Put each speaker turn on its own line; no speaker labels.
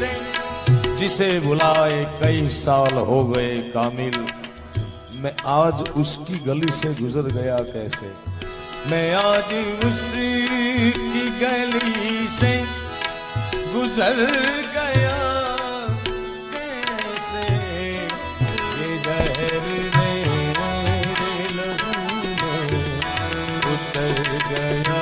से जिसे बुलाए कई साल हो गए कामिल। मैं आज उसकी गली से गुजर गया कैसे? मैं आज उसकी गली से गुजर गया कैसे? उतर गया।